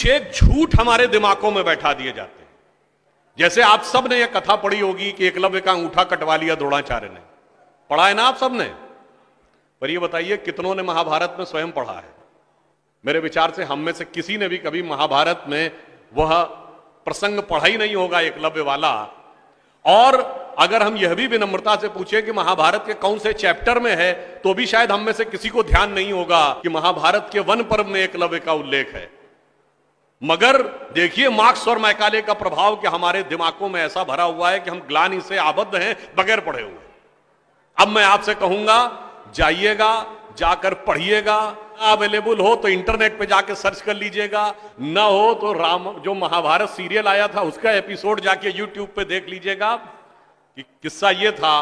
कुछ एक झूठ हमारे दिमागों में बैठा दिए जाते हैं। जैसे आप सबने यह कथा पढ़ी होगी कि एकलव्य का अंगूठा कटवा लिया द्रोणाचार्य ने। पढ़ा है ना आप सबने पर यह बताइए, कितनों ने महाभारत में स्वयं पढ़ा है? मेरे विचार से हम में से किसी ने भी कभी महाभारत में वह प्रसंग पढ़ा ही नहीं होगा, एकलव्य वाला। और अगर हम यह भी विनम्रता से पूछे कि महाभारत के कौन से चैप्टर में है तो भी शायद हम में से किसी को ध्यान नहीं होगा कि महाभारत के वन पर्व में एकलव्य का उल्लेख है। मगर देखिए मार्क्स और मैकाले का प्रभाव कि हमारे दिमागों में ऐसा भरा हुआ है कि हम ग्लानी से आबद्ध हैं, बगैर पढ़े हुए। अब मैं आपसे कहूँगा, जाइएगा, जाकर पढ़िएगा। अवेलेबल हो तो इंटरनेट पे जाके सर्च कर लीजिएगा। ना हो तो राम, जो महाभारत सीरियल आया था, उसका एपिसोड जाके यूट्यूब पे देख लीजिएगा। कि किस्सा ये था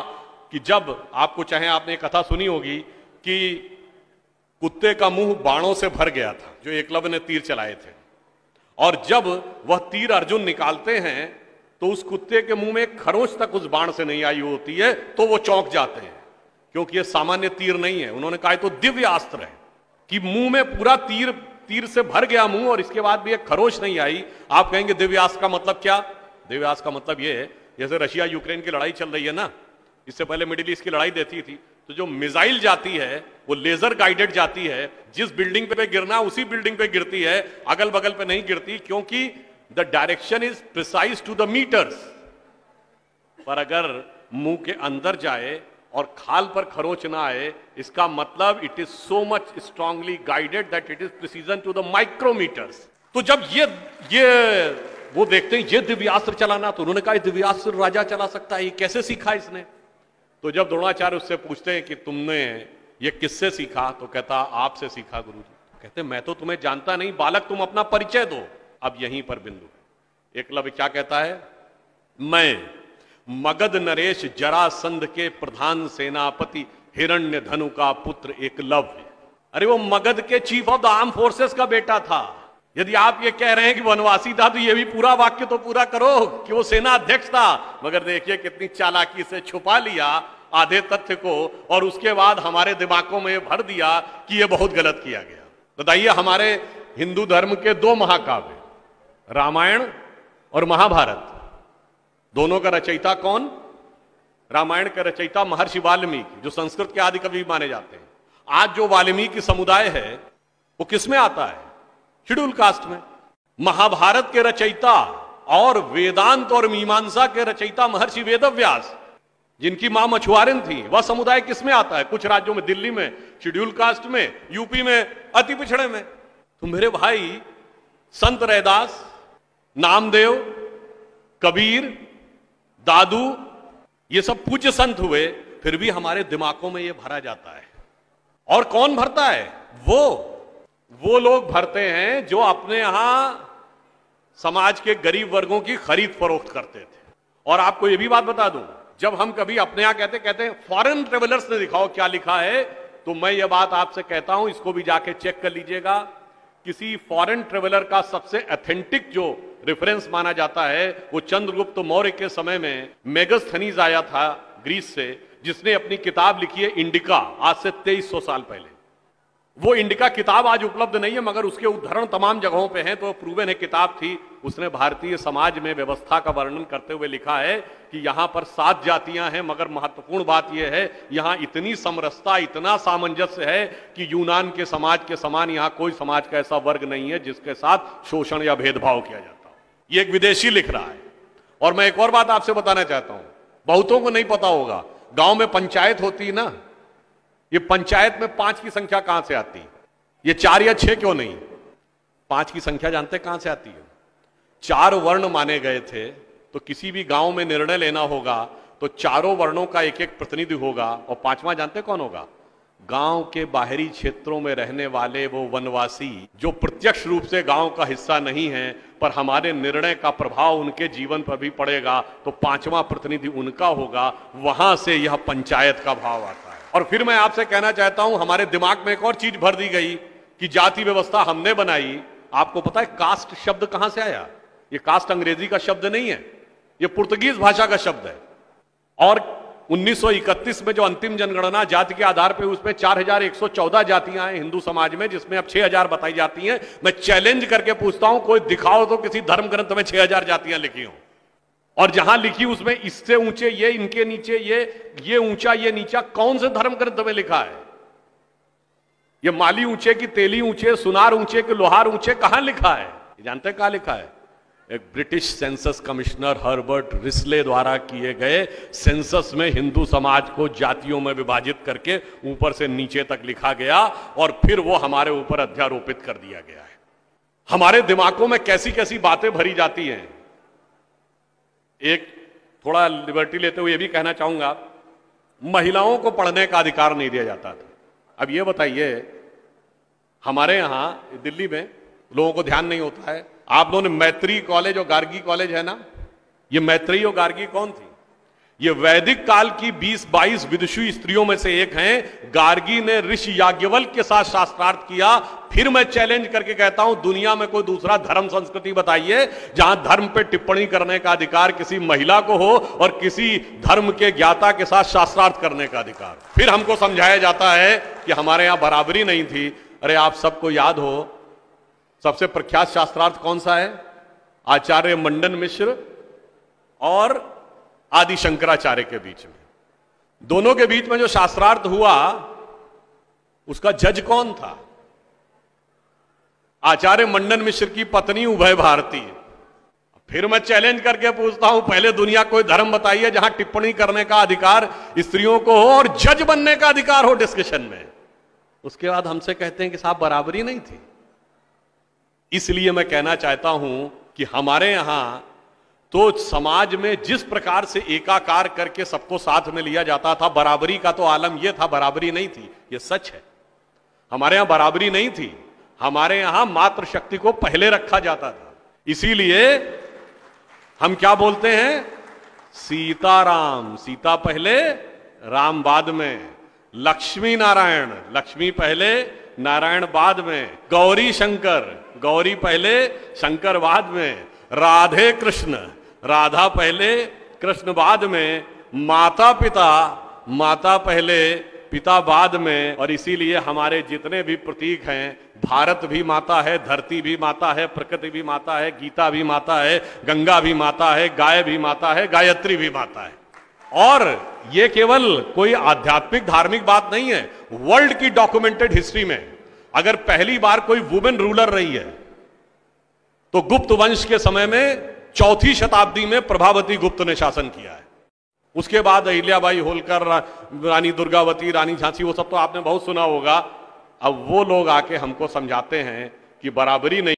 कि जब आपको चाहे आपने कथा सुनी होगी कि कुत्ते का मुँह बाणों से भर गया था, जो एकलव्य ने तीर चलाए थे। और जब वह तीर अर्जुन निकालते हैं तो उस कुत्ते के मुँह में खरोच तक उस बाण से नहीं आई होती है तो वो चौंक जाते हैं। क्योंकि ये सामान्य तीर नहीं है। उन्होंने कहा तो दिव्य अस्त्र है। कि मुँह में पूरा तीर तीर से भर गया मुँह, और इसके बाद भी एक खरोच नहीं आई। आप कहेंगे दिव्यास्त्र का मतलब क्या? दिव्यास्त्र का मतलब यह है, जैसे रशिया यूक्रेन की लड़ाई चल रही है ना, इससे पहले मिडिल ईस्ट की लड़ाई देती थी। तो जो मिसाइल जाती है, वो लेजर गाइडेड जाती है, जिस बिल्डिंग पे गिरना उसी बिल्डिंग पे गिरती है अगल बगल पे नहीं गिरती, क्योंकि the direction is precise to the metres पर अगर मुँह के अंदर जाए और खाल पर खरोच ना आए, इसका मतलब it is so much strongly guided that it is precision to the micrometres तो जब ये ये, वो देखते हैं, ये दिव्यास्त्र चलाना तो उन्होंने कहा दिव्यास्त्र राजा चला सकता है, ये कैसे सीखा इसने? तो जब द्रोणाचार्य उससे पूछते हैं कि तुमने ये किससे सीखा? तो कहता, आपसे सीखा गुरु जी कहते, मैं तो तुम्हें जानता नहीं, बालक तुम अपना परिचय दो। अब यहीं पर बिंदु एकलव्य क्या कहता है, मैं मगध नरेश जरासंध के प्रधान सेनापति हिरण्य धनु का पुत्र एकलव्य अरे वो मगध के chief of the arm forces का बेटा था। यदि आप ये कह रहे हैं कि वनवासी था तो ये भी पूरा वाक्य तो पूरा करो कि वो सेना अध्यक्ष था। मगर देखिए कितनी चालाकी से छुपा लिया आधे तथ्य को और उसके बाद हमारे दिमागों में भर दिया कि ये बहुत गलत किया गया। बताइए, हमारे हिंदू धर्म के दो महाकाव्य, रामायण और महाभारत। दोनों का रचयिता कौन? रामायण का रचयिता महर्षि वाल्मीकि, जो संस्कृत के आदि कवि माने जाते हैं। आज जो वाल्मीकि समुदाय है, वो किसमें आता है? शेड्यूल कास्ट में महाभारत के रचयिता और वेदांत और मीमांसा के रचयिता महर्षि वेदव्यास जिनकी माँ मछुआरन थी वह समुदाय किसमें आता है कुछ राज्यों में दिल्ली में शेड्यूल कास्ट में यूपी में अति पिछड़े में तो मेरे भाई संत रैदास नामदेव कबीर दादू ये सब पूज्य संत हुए फिर भी हमारे दिमागों में ये भरा जाता है और कौन भरता है वो वो लोग भरते हैं जो अपने यहाँ समाज के गरीब वर्गों की खरीद फरोख्त करते थे। और आपको ये भी बात बता दूँ, जब हम कभी अपने यहाँ कहते कहते हैं, फॉरेन ट्रेवलर्स ने दिखाओ क्या लिखा है? तो मैं ये बात आपसे कहता हूँ, इसको भी जाके चेक कर लीजिएगा। किसी फॉरेन ट्रेवलर का सबसे अथेंटिक जो रेफरेंस माना जाता है, वो चंद्रगुप्त मौर्य के समय में मेगस्थनीज आया था ग्रीस से, जिसने अपनी किताब लिखी है इंडिका, आज से 2300 साल पहले। वो इंडिका किताब आज उपलब्ध नहीं है, मगर उसके उदाहरण तमाम जगहों पे हैं तो प्रूवन है किताब थी, उसने भारतीय समाज में व्यवस्था का वर्णन करते हुए लिखा है कि यहाँ पर सात जातियाँ हैं, मगर महत्वपूर्ण बात यह है, यहाँ इतनी समरसता, इतना सामंजस्य है कि यूनान के समाज के समान यहाँ कोई समाज का ऐसा वर्ग नहीं है जिसके साथ शोषण या भेदभाव किया जाता ये एक विदेशी लिख रहा है। और मैं एक और बात आपसे बताना चाहता हूँ, बहुतों को नहीं पता होगा, गाँव में पंचायत होती ना ये पंचायत में पाँच की संख्या कहाँ से आती है? ये चार या छह क्यों नहीं? पाँच की संख्या जानते कहाँ से आती है? चार वर्ण माने गए थे तो किसी भी गाँव में निर्णय लेना होगा तो चारों वर्णों का एक एक प्रतिनिधि होगा, और पांचवा जानते कौन होगा? गाँव के बाहरी क्षेत्रों में रहने वाले वो वनवासी, जो प्रत्यक्ष रूप से गाँव का हिस्सा नहीं है, पर हमारे निर्णय का प्रभाव उनके जीवन पर भी पड़ेगा तो पांचवा प्रतिनिधि उनका होगा, वहाँ से यह पंचायत का भाव आता और फिर मैं आपसे कहना चाहता हूँ, हमारे दिमाग में एक और चीज़ भर दी गई कि जाति व्यवस्था हमने बनाई। आपको पता है कास्ट शब्द कहाँ से आया? ये कास्ट अंग्रेज़ी का शब्द नहीं है, ये पुर्तगीज भाषा का शब्द है। और 1931 में जो अंतिम जनगणना जाति के आधार पर उसमें 4114 जातियाँ हैं हिंदू समाज में, जिसमें अब 6000 बताई जाती हैं। मैं चैलेंज करके पूछता हूँ, कोई दिखाओ तो किसी धर्म ग्रंथ में 6000 जातियाँ लिखी हो। और जहाँ लिखी उसमें, इससे ऊँचे ये, इनके नीचे ये ये ऊँचा, ये नीचा, कौन से धर्म ग्रंथ में लिखा है? ये माली ऊँचे की, तेली ऊँचे, सुनार ऊँचे की, लोहार ऊँचे, कहाँ लिखा है? जानते कहाँ लिखा है? एक British census commissioner Herbert Risley द्वारा किए गए सेंसस में हिंदू समाज को जातियों में विभाजित करके ऊपर से नीचे तक लिखा गया और फिर वो हमारे ऊपर अध्यारोपित कर दिया गया है। हमारे दिमागों में कैसी कैसी बातें भरी जाती हैं? एक थोड़ा लिबर्टी लेते हुए ये भी कहना चाहूँगा, महिलाओं को पढ़ने का अधिकार नहीं दिया जाता था। अब ये बताइए, हमारे यहाँ दिल्ली में लोगों को ध्यान नहीं होता है। आप लोगों ने मैत्री कॉलेज और गार्गी कॉलेज है ना? ये मैत्री और गार्गी कौन थी? ये वैदिक काल की 20-22 विदुषी स्त्रियों में से एक हैं। गार्गी ने ऋषि याज्ञवल के साथ शास्त्रार्थ किया। फिर मैं चैलेंज करके कहता हूँ, दुनिया में कोई दूसरा धर्म संस्कृति बताइए, जहाँ धर्म पे टिप्पणी करने का अधिकार किसी महिला को हो और किसी धर्म के ज्ञाता के साथ शास्त्रार्थ करने का अधिकार। फिर हमको समझाया जाता है कि हमारे यहाँ बराबरी नहीं थी। अरे आप सबको याद हो, सबसे प्रख्यात शास्त्रार्थ कौन सा है? आचार्य मंडन मिश्र और आदि शंकराचार्य के बीच में। दोनों के बीच में जो शास्त्रार्थ हुआ, उसका जज कौन था? आचार्य मंडन मिश्र की पत्नी उभय भारती। फिर मैं चैलेंज करके पूछता हूँ, पहले दुनिया कोई धर्म बताइए जहाँ टिप्पणी करने का अधिकार स्त्रियों को हो और जज बनने का अधिकार हो डिस्कशन में। उसके बाद हमसे कहते हैं कि साहब, बराबरी नहीं थी। इसलिए मैं कहना चाहता हूँ कि हमारे यहाँ तो समाज में जिस प्रकार से एकाकार करके सबको साथ में लिया जाता था, बराबरी का तो आलम यह था, बराबरी नहीं थी। यह सच है। हमारे यहाँ बराबरी नहीं थी। हमारे यहाँ मात्र शक्ति को पहले रखा जाता था। इसीलिए हम क्या बोलते हैं? सीताराम। सीता पहले, राम बाद में, लक्ष्मी नारायण। लक्ष्मी पहले, नारायण बाद में, गौरी शंकर। गौरी पहले, शंकर बाद में। राधे कृष्ण। राधा पहले, कृष्ण बाद में, माता पिता, माता पहले, पिता बाद में, और इसीलिए हमारे जितने भी प्रतीक हैं, भारत भी माता है, धरती भी माता है, प्रकृति भी माता है, गीता भी माता है, गंगा भी माता है, गाय भी माता है, गायत्री भी माता है। और ये केवल कोई आध्यात्मिक, धार्मिक बात नहीं है, वर्ल्ड की डॉक्यूमेंटेड हिस्ट्री में। अगर पहली बार कोई वुमेन रूलर रही है तो गुप्त वंश के समय में चौथी शताब्दी में प्रभावती गुप्त ने शासन किया है। उसके बाद अहिल्याबाई होलकर, रानी दुर्गावती, रानी झांसी, वो सब तो आपने बहुत सुना होगा। अब वो लोग आके हमको समझाते हैं कि बराबरी नहीं